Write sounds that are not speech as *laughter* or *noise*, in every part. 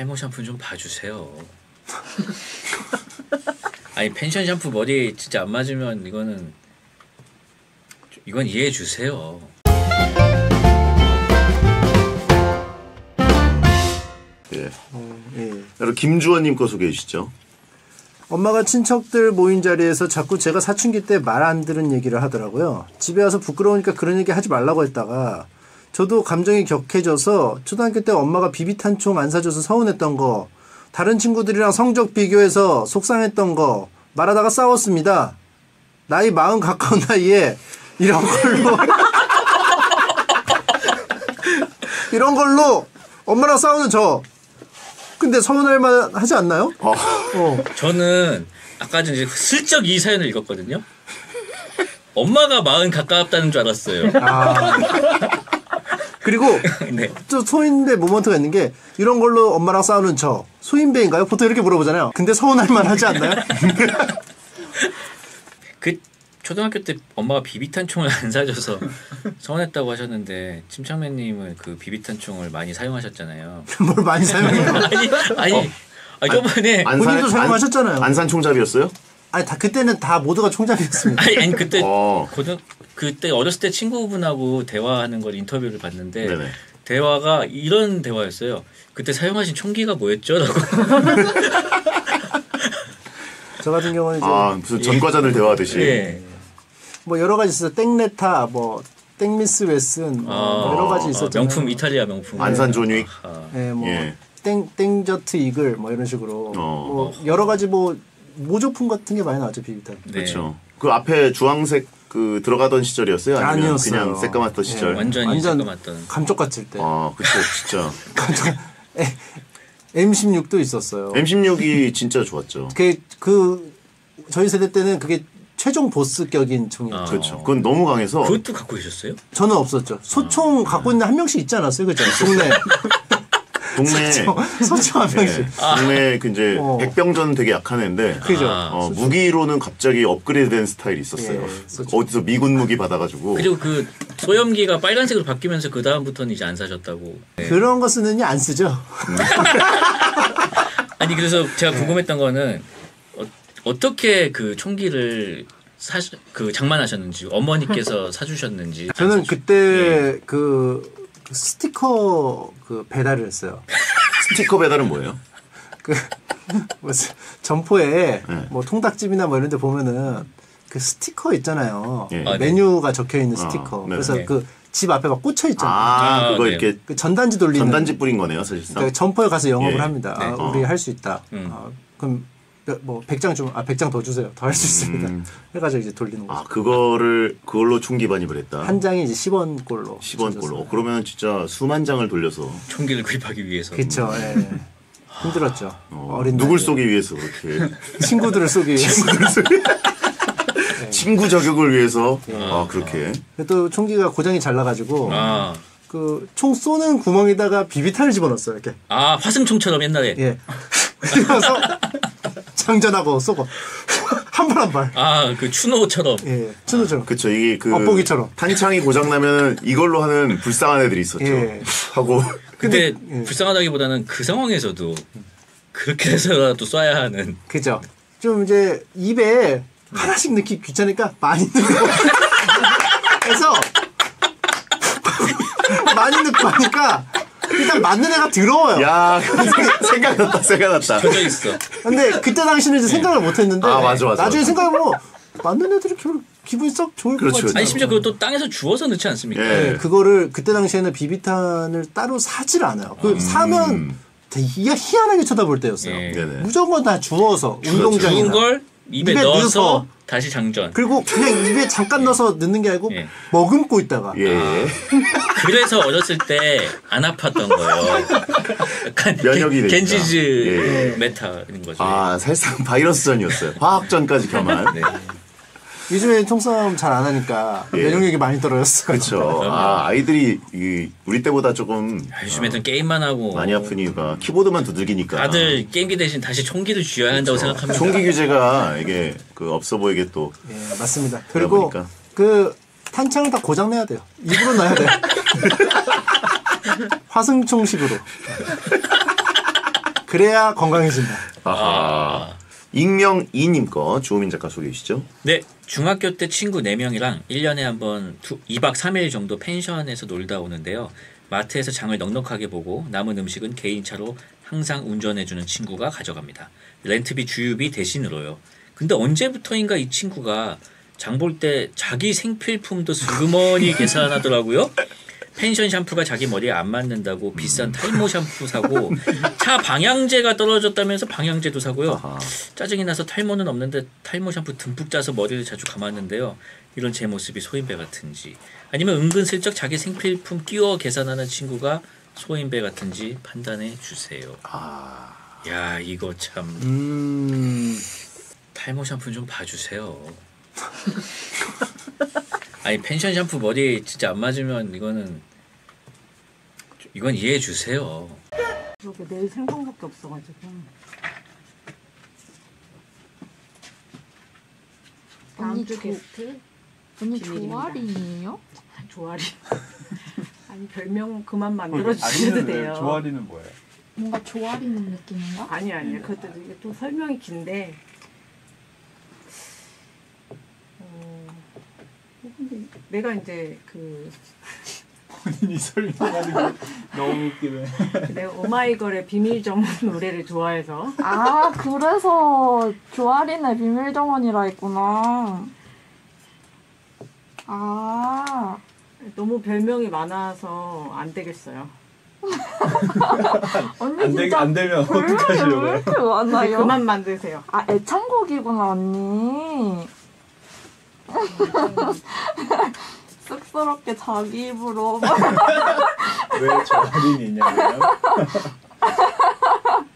탈모 샴푸 좀 봐주세요. *laughs* 아니 펜션 샴푸 머리 진짜 안 맞으면 이거는 이건 이해해 주세요. 예. 예. 여러분 김주원님 거 소개해 주시죠. 엄마가 친척들 모인 자리에서 자꾸 제가 사춘기 때 말 안 들은 얘기를 하더라고요. 집에 와서 부끄러우니까 그런 얘기 하지 말라고 했다가 저도 감정이 격해져서 초등학교 때 엄마가 비비탄총 안 사줘서 서운했던 거, 다른 친구들이랑 성적 비교해서 속상했던 거 말하다가 싸웠습니다. 나이 마흔 가까운 나이에 이런 걸로 *laughs* 이런 걸로 엄마랑 싸우는 저. 근데 서운할 만 하지 않나요? 어. 어. 저는 아까 전에 슬쩍 이 사연을 읽었거든요. 엄마가 마흔 가깝다는 줄 알았어요. 아. 그리고 *laughs* 네. 또 소인배 모먼트가 있는 게 이런 걸로 엄마랑 싸우는 저 소인배인가요? 보통 이렇게 물어보잖아요. 근데 서운할 만 하지 않나요? *laughs* 그 초등학교 때 엄마가 비비탄 총을 안 사줘서 서운했다고 하셨는데 침착맨님은 그 비비탄 총을 많이 사용하셨잖아요. *laughs* 뭘 많이 사용해요? 아니 아니 아 저번에 안산- 본인도 안- 사용하셨잖아요. 안산 총잡이였어요? 아니 다 그때는 다 모두가 총잡이였습니다. 아니, 아니 그때 어. 고등 그때 어렸을 때 친구분하고 대화하는 걸 인터뷰를 봤는데 네네. 대화가 이런 대화였어요. 그때 사용하신 총기가 뭐였죠?라고. *laughs* 저 같은 경우는 이제 아 무슨 전과자들 대화하듯이. 예. 뭐 여러 가지 있어요. 땡레타, 뭐 땡미스 웨슨, 뭐 아, 여러 가지 아, 있었잖아요. 명품 이탈리아 명품. 안산 존윅. 아, 예, 뭐 예. 땡, 땡저트 이글 뭐 이런 식으로 어. 뭐 여러 가지 뭐 모조품 같은 게 많이 나왔죠 비비탄. 네. 그렇죠. 그 앞에 주황색 그 들어가던 시절이었어요? 아니면 아니었어요. 그냥 새까맣던 시절? 예, 완전히 완전 새까맣던. 감쪽 같을 때. 아, 그쵸, 진짜. *laughs* M16도 있었어요. M16이 진짜 좋았죠. 그, 그 저희 세대 때는 그게 최종 보스격인 총이었죠. 아. 그렇죠. 그건 너무 강해서 그것도 갖고 계셨어요? 저는 없었죠. 소총 갖고 있는 한 명씩 있지 않았어요, 그죠? 동네 *laughs* 동네 *laughs* 소총 한 명씩. 예, 동네 그 이제 어. 백병전 되게 약한 애인데 그죠? 아. 어, 무기로는 갑자기 업그레이드된 스타일이 있었어요. 예. 어디서 미군 무기 받아가지고 그리고 그 소염기가 빨간색으로 바뀌면서 그 다음부터는 이제 안 사셨다고. 네. 그런 거 쓰느니 안 쓰죠. *laughs* 아니 그래서 네. 제가 궁금했던 거는 어, 떻게그 총기를 사그 장만하셨는지 어머니께서 사주셨는지. 저는 그때 예. 그, 그 스티커 그 배달을 했어요. 스티커 배달은 뭐예요? 그 무슨 *laughs* 점포에 네. 뭐 통닭집이나 뭐 이런 데 보면은 그 스티커 있잖아요. 예. 아, 네. 메뉴가 적혀 있는 어, 스티커. 네. 그래서 네. 그집 앞에 막 꽂혀 있잖아요. 아, 아, 그거 네. 이렇게 그 전단지 돌리는 전단지 뿌린 거네요, 사실상. 그러니까 점포에 가서 영업을 예. 합니다. 네. 아, 어. 우리 할수 있다. 음. 아, 그럼 몇- 뭐 100장 좀, 아, 100장 더 주세요. 더 할 수 있습니다. 음. *laughs* 해 가지고 이제 돌리는 거죠. 아, 그거를 그걸로 총기 반입을 했다. 한 장이 이제 10원 꼴로. 10원 꼴로. 어, 그러면 진짜 수만 장을 돌려서 총기를 구입하기 위해서. 그쵸, 예. 힘들었죠. 어, 어, 린 누굴 나이에. 쏘기 위해서 그렇게 *laughs* 친구들을 쏘기 위해서. *laughs* 친구 저격을 위해서 아 그렇게 또 총기가 고장이 잘 나가지고 아, 그총 쏘는 구멍에다가 비비탄을 집어넣었어요. 이렇게. 아 화승총처럼 옛날에. 예. 그래서 장전하고 쏘고 *laughs* 한 발 한 발. 아 그 추노처럼. 예. 추노처럼. 그쵸 이게 그 엿보기처럼. 탄창이 고장 나면 이걸로 하는 불쌍한 애들이 있었죠. 예. 하고 근데 예. 불쌍하다기보다는 그 상황에서도 그렇게 해서라도 쏴야 하는. 그죠. 좀 이제 입에 하나씩 넣기 귀찮으니까 많이 넣고. *laughs* 그래서 *laughs* 많이 넣고 하니까 일단 맞는 애가 더러워요. 야 *laughs* 생각났다 생각났다. 켜져 있어. 근데 그때 당시는 이제 생각을 못 했는데 아, 맞아, 맞아, 나중에 맞아. 생각해보면 맞는 애들이 기분, 기분이 썩 좋을 것 그렇죠, 같지 아니. 심지어 그것도 땅에서 주워서 넣지 않습니까? 예. 네, 그거를 그때 당시에는 비비탄을 따로 사질 않아요. 그 사면 되게 희- 희한하게 쳐다볼 때였어요. 예. 음. 무조건 다 주워서 운동장이나 걸 입에, 입에 넣어서 넣어서 다시 장전. 그리고 그냥 입에 잠깐 넣어서 넣는 게 아니고 예. 머금고 있다가 예. 그래서 어렸을 때 안 아팠던 거예요. 약간 면역이 겐- 되니까. 겐지즈 예. 메타인 거죠. 아 사실상 바이러스전이었어요. 화학전까지 겸한. 네. 요즘에 총싸움 잘 안 하니까 예. 면역력이 많이 떨어졌어. 그렇죠. 아 아이들이 이, 우리 때보다 조금 요즘 애들 게임만 하고 많이 아픈 이유가 키보드만 두들기니까. 다들 게임기 대신 다시 총기를 쥐어야 한다고 생각합니다. 총기 규제가 이게 그 없어 보이게 또 예, 맞습니다. 그리고 보니까. 그 탄창을 다 고장 내야 돼요. 입으로 넣어야 돼요. *laughs* 화승총식으로. 그래야 건강해진다. 아하. 익명 이님 거 주호민 작가 소개해 주시죠. 네, 중학교 때 친구 4명이랑 1년에 한번 2박 3일 정도 펜션에서 놀다 오는데요. 마트에서 장을 넉넉하게 보고 남은 음식은 개인차로 항상 운전해주는 친구가 가져갑니다. 렌트비 주유비 대신으로요. 근데 언제부터인가 이 친구가 장 볼 때 자기 생필품도 *laughs* 슬그머니 계산하더라고요. 펜션 샴푸가 자기 머리에 안 맞는다고 비싼 탈모 샴푸 사고 *laughs* 차 방향제가 떨어졌다면서 방향제도 사고요. 아하. 짜증이 나서 탈모는 없는데 탈모 샴푸 듬뿍 짜서 머리를 자주 감았는데요. 이런 제 모습이 소인배 같은지 아니면 은근슬쩍 자기 생필품 끼워 계산하는 친구가 소인배 같은지 판단해 주세요. 아. 야 이거 참 음, 탈모 샴푸 좀 봐주세요. *laughs* 아니 펜션 샴푸 머리 진짜 안 맞으면 이거는 이건 이해해 주세요. 그러게 내일 생방밖에 없어가지고 다음 언니 주 조- 게스트 언니. 조아리예요? *laughs* 조아리 *laughs* 아니 별명 그만 어, 만들어 주셔도 돼요 조아리는 뭐예요? 뭔가 조아리는 느낌인가? 아니 아니요 그것도 이게 또 설명이 긴데 어, 근데 내가 이제 그 본인이 설명하는 게 너무 웃기네. 내가 오마이걸의 비밀 정원 노래를 좋아해서 아 그래서 조아리네 비밀 정원이라 했구나. 아 너무 별명이 많아서 안 되겠어요 *laughs* 언니 안, 되, 진짜 안 되면 별명이 왜 어떡하시려고요? 이렇게 많아요? 그만 만드세요 아 애창곡이구나 언니. 쑥스럽게 자기 입으로 *laughs* 왜 조아리는 있냐고요? *laughs*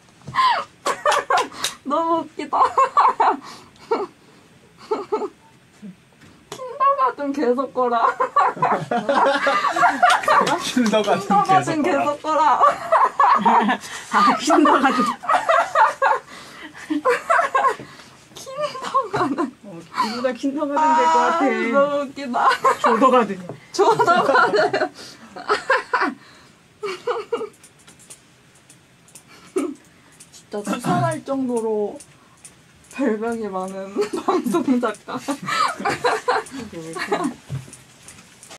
너무 웃기다. *laughs* 킨더가 좀 계속 거라. 킬러 같은 킨더가 좀 계속 거라. 아 킨더가지 고 킨더가는 어, 누구나 킨더가든 될것 아, 같아 너무 웃기다. 조더가든 *laughs* 조나가는 진짜 추천할 정도로 별명이 많은 *laughs* 방송 작가. 이렇게